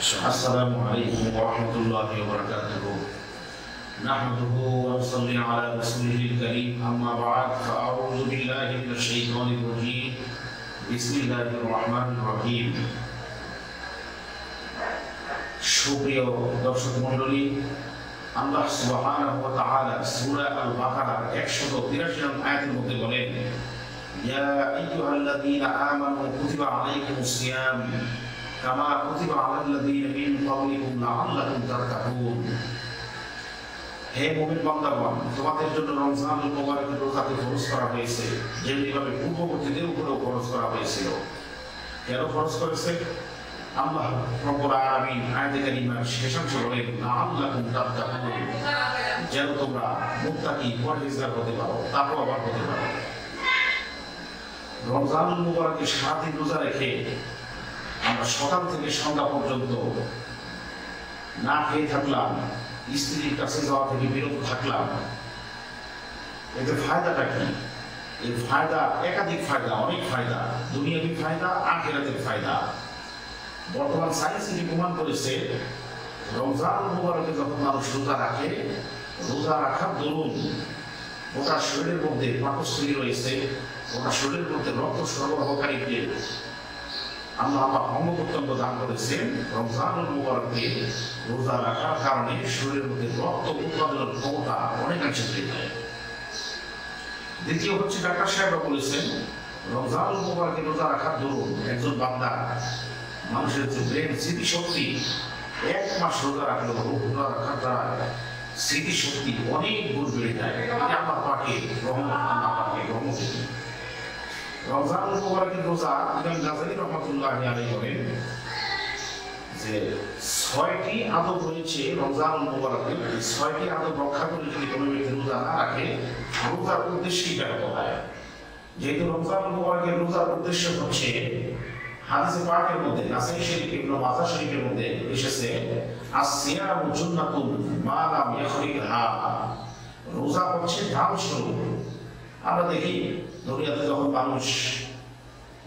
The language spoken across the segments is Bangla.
السلام عليكم ورحمة الله وبركاته نحمده ونصلي على رسوله الكريم أما بعد فأعوذ بالله من الشيطان الرجيم بسم الله الرحمن الرحيم সুপ্রিয় দর্শক মণ্ডলী আল্লাহ সুবহানাহু ওয়া তাআলা সূরা আল বাকারার 183 নং আয়াতের মধ্যে বলেন ইয়া আইয়ুহাল্লাযীনা আমানু কুতিবা আলাইকুমুস সিয়াম কামা কুতিবা আলাল্লাযীনা মিন ক্বাবলিকুম লাআল্লাকুম তাত্তাকুন হে মুমিন বান্দাগণ, তোমাদের জন্য মুবারকের করা হয়েছে, যেমনিভাবে পূর্ববর্তীদের উপরেও ফরজ করা হয়েছিল। কেন ফরজ করেছে? আল্লাহ কারিমার যেন তোমরা মুত্তাকি, পরহেজগার হতে পারো, তাকওয়াবান হতে পারো। রমজানুল মুবারকে সারাদিন রোজা রেখে আমরা সকাল থেকে সন্ধ্যা পর্যন্ত না খেয়ে থাকলাম, স্ত্রীর কাছে যাওয়া থেকে বিরত থাকলাম। এতে ফায়দাটা কি? এর ফায়দা, একাধিক ফায়দা, অনেক ফায়দা, দুনিয়াবি ফায়দা, আখেরাতের ফায়দা। বর্তমান সায়েন্স এটি প্রমাণ করেছে রমজান মুবারকে যখন মানুষ রোজা রাখে, রোজা রাখার দরুন গোটা শরীরের মধ্যে পাকস্থলী রয়েছে, গোটা শরীরের মধ্যে রক্ত সরবরাহকারীকে আল্লাহ আল্লাহ অঙ্গপ্রত্যঙ্গ দান করেছেন। রমজানুল মুবারকে রোজা রাখার কারণে শরীরের মধ্যে রক্ত উৎপাদনের ক্ষমতা অনেকাংশে বেড়ে যায়। দ্বিতীয় হচ্ছে ডাক্তার সাহেবরা বলেছেন, রমজানুল মুবারকে রোজা রাখার দরুন একজন বান্দা মানুষের যে ব্রেন স্মৃতিশক্তি, এক মাস রোজা রাখলে রোজা রাখার দ্বারা স্মৃতিশক্তি অনেক গুণ বেড়ে যায়। আমার পাকে রহমত, আল্লাহ পাকে রহমত রমজান মুবারকের রোজা ইমাম গাজালি রহমাতুল্লাহ আলাইহি বলেন যে ছয়টি আদব রয়েছে রমজান মুবারকের ছয়টি আদব রক্ষা করে যদি কোনো ব্যক্তি রোজা না রাখে, রোজার উদ্দেশ্যই ব্যাহত হয় যেহেতু রমজান মুবারকের রোজার উদ্দেশ্য হচ্ছে হাদিসে পাকের মধ্যে, নাসাই শরীফ, ইবনে মাজাহ শরীফের মধ্যে এসেছে আসিয়ামু জুন্নাতুন মা লাম ইয়াখরিকহা রোজা হচ্ছে ঢাল স্বরূপ আমরা দেখি দুনিয়াতে যখন মানুষ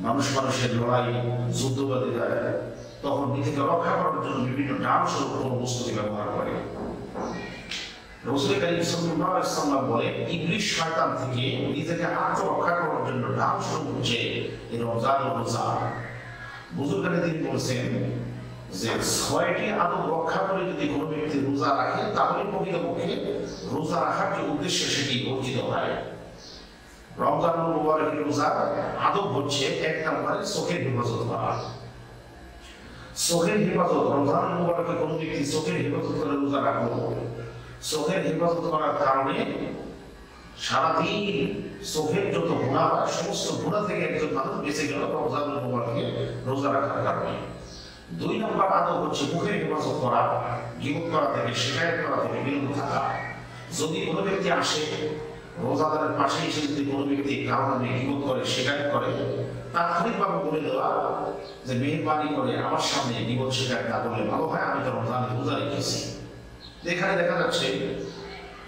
মানুষ মানুষের লড়াই যুদ্ধ বাদে যায় তখন নিজেকে রক্ষা করার জন্য বিভিন্ন ডাল স্বরূপ বস্তুকে ব্যবহার করে। রসুল থেকে নিজেকে করার জন্য হচ্ছে রোজা। যে, ছয়টি রক্ষা করে যদি রোজা তাহলে রোজা রাখার যে উদ্দেশ্য সেটি অর্জিত হয় রমজান মুবারকের আদব হচ্ছে এক নম্বরে চোখের হেফাজত করা। চোখের হেফাজত, রমজান কোনো ব্যক্তি চোখের হেফাজত রোজা রাখল? চোখের হেফাজত করার কারণে সারাদিন চোখের যত হয় সমস্ত গুণা থেকে একজন মানুষ বেঁচে গেল রমজান রোজা রাখার কারণে। দুই নম্বর আদব হচ্ছে মুখের হেফাজত করা, গিবত করা থেকে, শিকায়ত করা থেকে বিরত থাকা। যদি কোনো ব্যক্তি আসে রোজাদারের পাশে এসে যদি কোনো ব্যক্তি কারও নামে করে শিকায়ত করে, তাৎক্ষণিকভাবে বলে দেওয়া যে মেহরবানি করে আমার সামনে গিবত শিকায়ত না করলে ভালো হয়, আমি তো রমজানে রোজা রেখেছি। এখানে দেখা যাচ্ছে,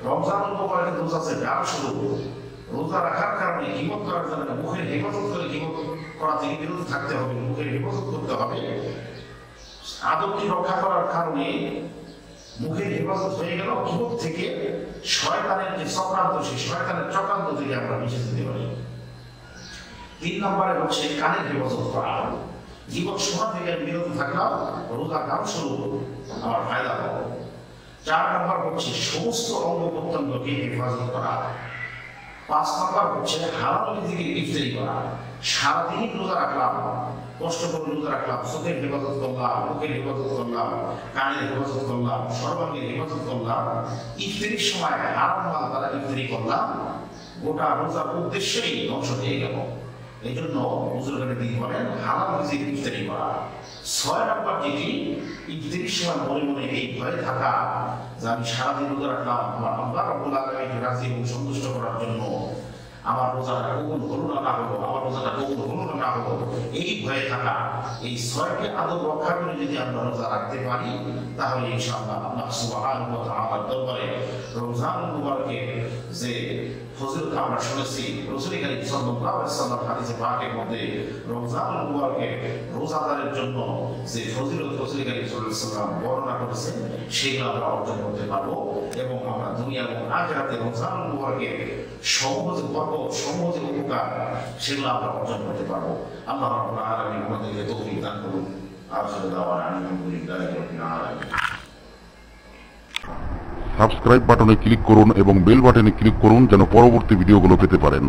রমজান মুবারকের রোজা আছে ডাল শুরু, রোজা রাখার কারণে গিবত করার জন্য মুখের হেফাজত করে গিবত করা থেকে বিরত থাকতে হবে, মুখের হেফাজত করতে হবে। আদবটি রক্ষা করার কারণে মুখের হেফাজত হয়ে গেল গিবত থেকে শয়তানের যে চক্রান্ত, সেই শয়তানের চক্রান্ত থেকে আমরা বেঁচে যেতে পারি। তিন নম্বরে হচ্ছে কানের হেফাজত করা। জীবন শোনা থেকে বিরত থাকলাম রোজা কাম শুরু আমার ফায়দা হবে চার নম্বর হচ্ছে সমস্ত অঙ্গ প্রত্যঙ্গকে হেফাজত করা। পাঁচ নম্বর হচ্ছে হারাম দিকে ইফতারি করা। সারাদিন রোজা রাখলাম, কষ্ট করে রোজা রাখলাম, চোখের হেফাজত করলাম, মুখের হেফাজত করলাম, কানের হেফাজত করলাম, সর্বাঙ্গের হেফাজত করলাম, ইফতারির সময় হারাম মাল দ্বারা ইফতারি করলাম, গোটা রোজার উদ্দেশ্যেই ধ্বংস হয়ে গেল। এই জন্য হুজুরগানে তিনি বলেন, হালাল রিজিক ইফতারি করা। ছয় নম্বর যেটি, ইফতারির সময় মনে মনে এই ভয়ে থাকা যে আমি সারাদিন রোজা রাখলাম, আমার আল্লাহ রব্বুল আলামিনকে রাজি এবং সন্তুষ্ট করার জন্য আমার রোজাটা কবুল হলো না না হলো? আমার রোজাটা কবুল হলো না না হলো? এই ভয়ে থাকা, এই ছয়টি আদব রক্ষা করে যদি আমরা রোজা রাখতে পারি, তাহলে ইনশাআল্লাহ আল্লাহ সুবহানাহু ওয়া তাআলার দরবারে রমজান মুবারকের যে ফজিলত আমরা শুনেছি রাসূল করিম সাল্লাল্লাহু হাদিসে পাকের মধ্যে রমজান মুবারকের রোজাদারের জন্য যে ফজিলত রাসূল করিম সাল্লাম বর্ণনা করেছেন, সেগুলো আমরা অর্জন করতে পারব এবং আমরা দুনিয়া এবং আখিরাতে রমজান মুবারকের সহজ বর্গ সহজ উপকার, সেগুলো আমরা অর্জন করতে পারব। আল্লাহ রাব্বুল আলামিন আমাদেরকে তৌফিক দান করুন। আখির দাওয়ানা আলহামদুলিল্লাহি, রাব্বিল আলামিন। সাবস্ক্রাইব বাটনে ক্লিক করুন এবং বেল বাটনে ক্লিক করুন যেন পরবর্তী ভিডিওগুলো পেতে পারেন।